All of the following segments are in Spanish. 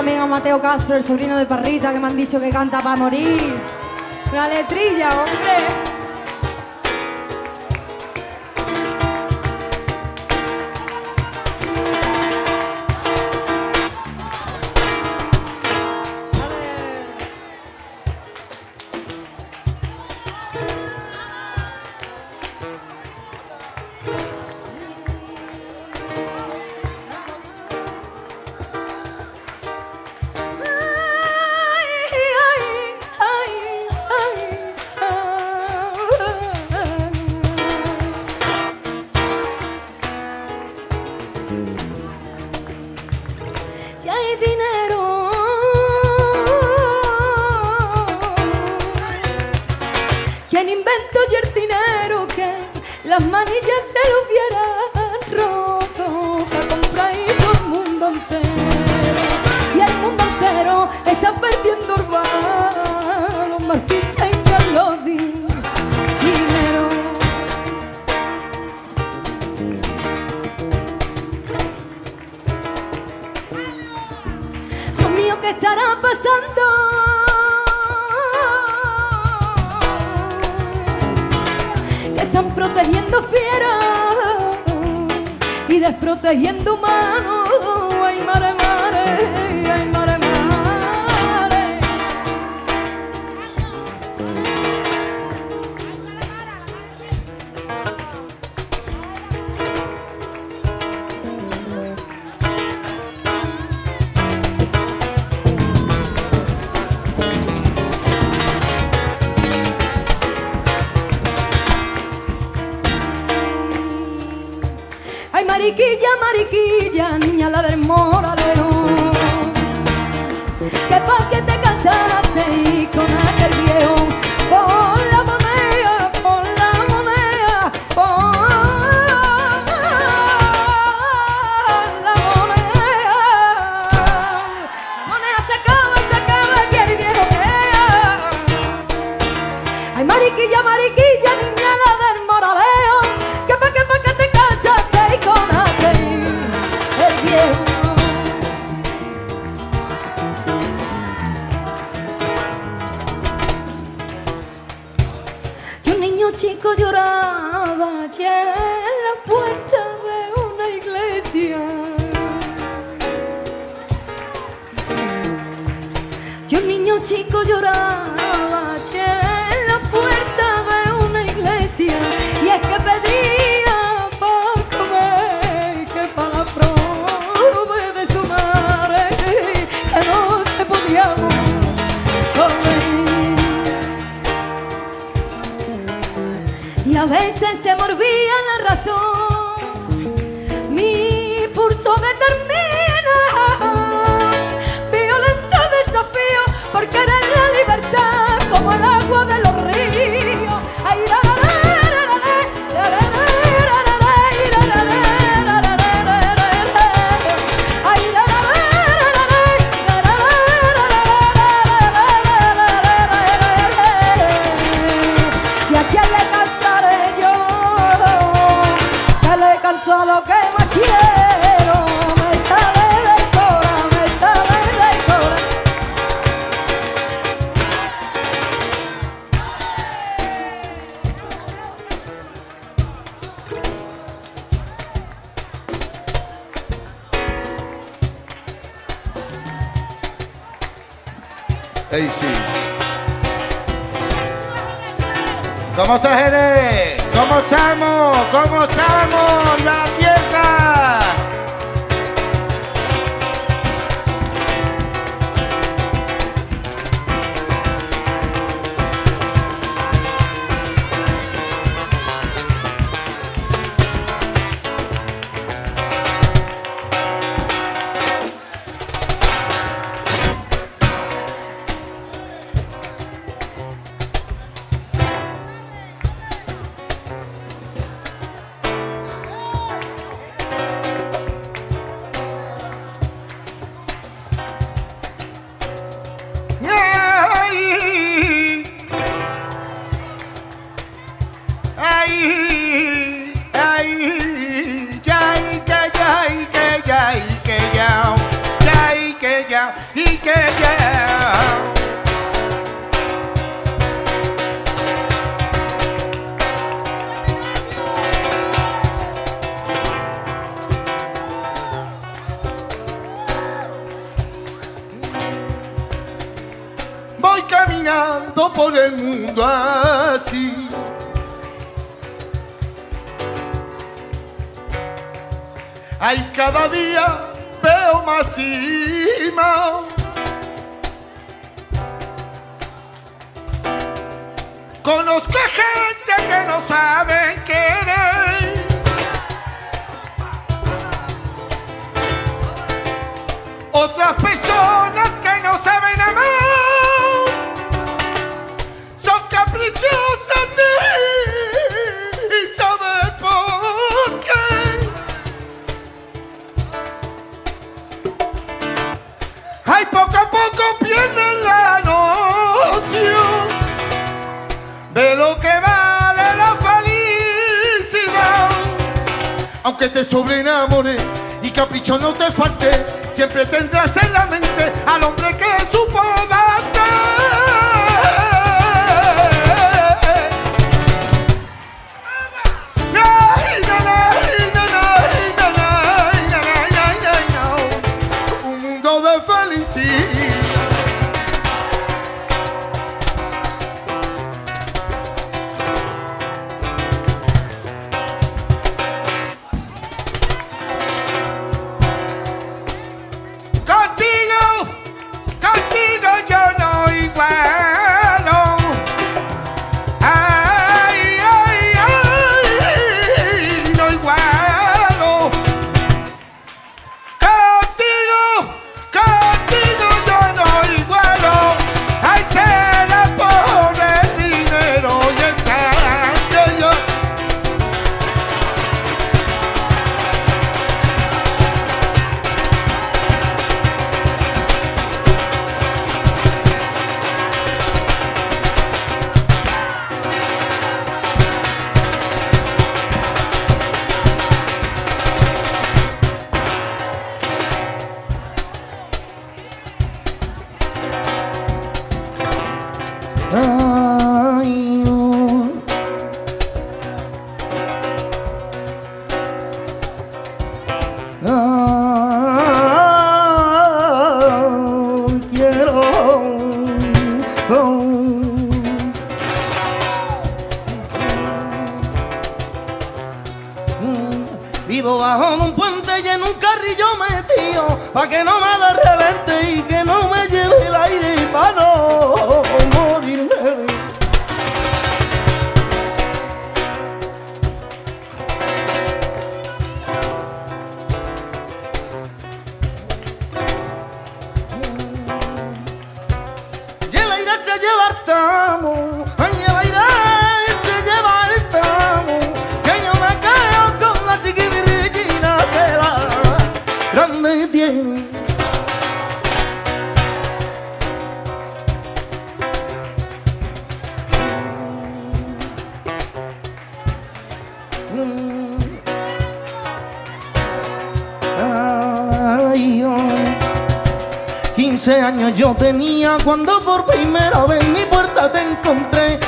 También a Mateo Castro, el sobrino de Parrita, que me han dicho que canta para morir. Una letrilla, hombre. protegiendo fieras y desprotegiendo humanos. Ay, mare, mare. mariquilla, niña la del moraleón. Que pa' que te casaste y con aquel viejo chico lloraba ya en la puerta de una iglesia. Yo un niño chico lloraba. y a veces se me olvida la razón. Mi pulso de todo lo que el mundo así. Ay, cada día veo más y más. Conozco gente que no saben querer. Otras personas Ay, poco a poco pierden la noción de lo que vale la felicidad. Aunque te sobreenamore y capricho no te falte, siempre tendrás en la mente al hombre que supo darte. Oh. Se lleva el tamo, ay, el aire se lleva el tamo, que yo me quedo con la chiquibirrillina que la grande tiene. Ay, oh. 15 años yo tenía cuando por primera vez en mi puerta te encontré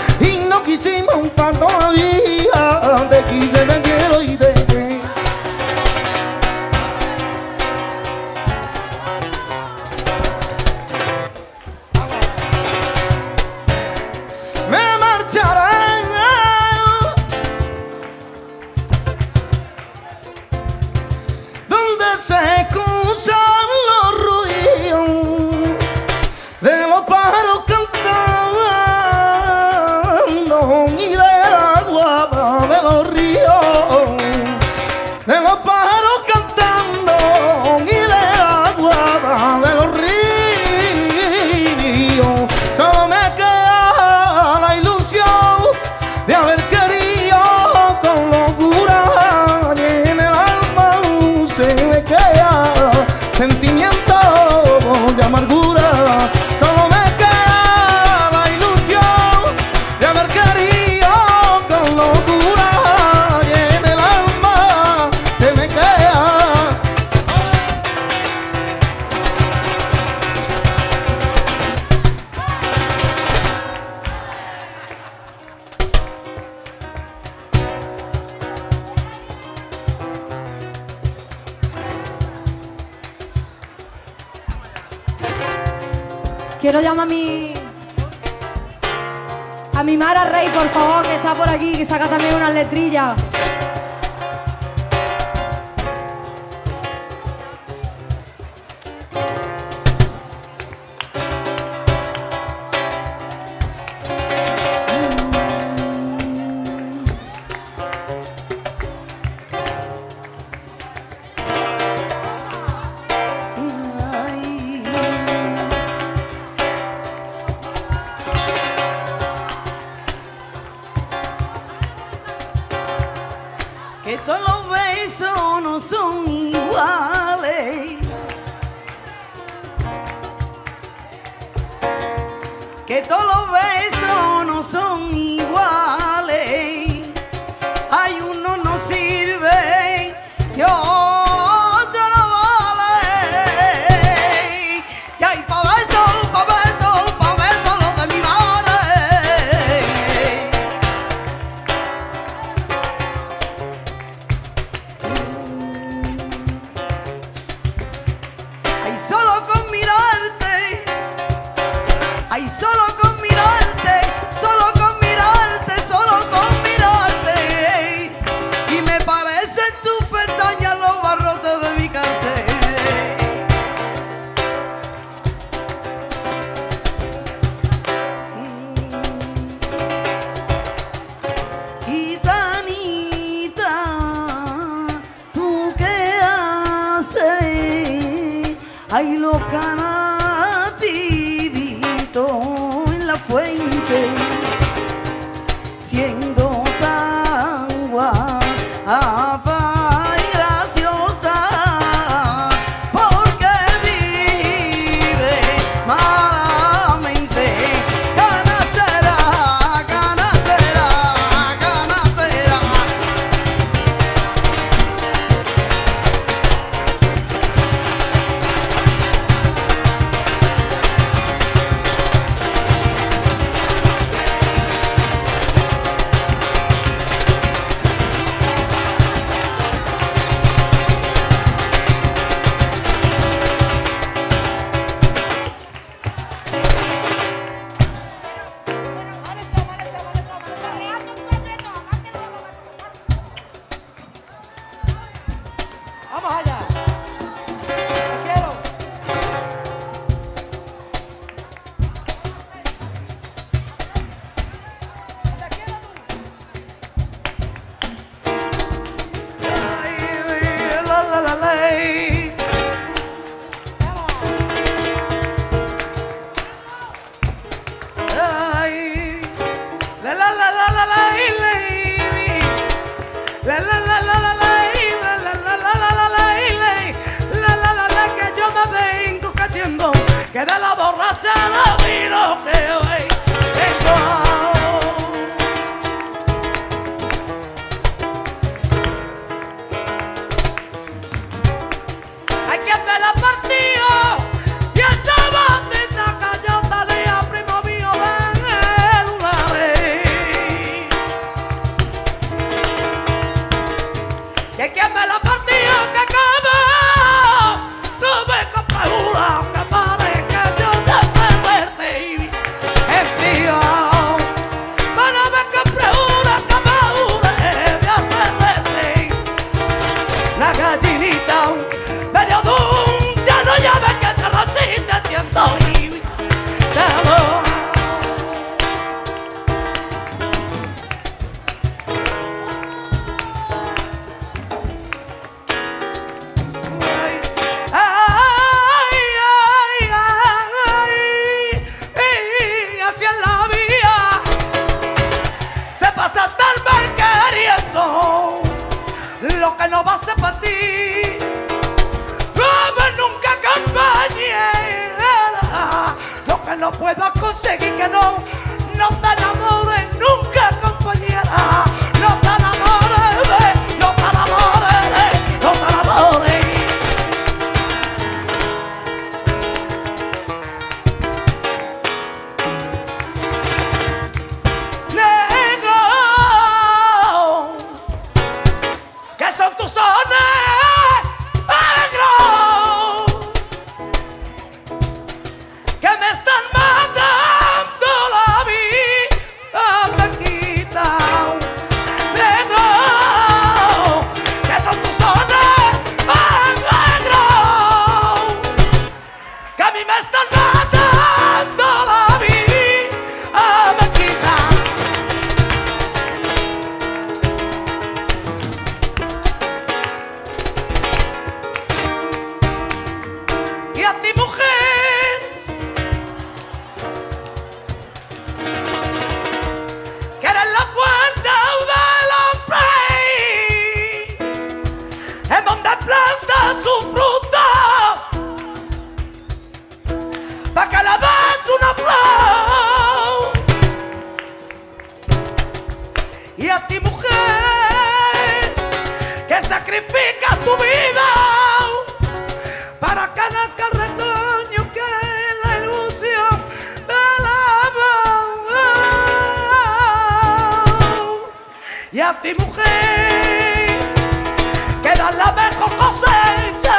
Quiero llamar a mi. A mi Mara Rey, por favor, que está por aquí, que saca también unas letrillas. Y a ti mujer que das la mejor cosecha,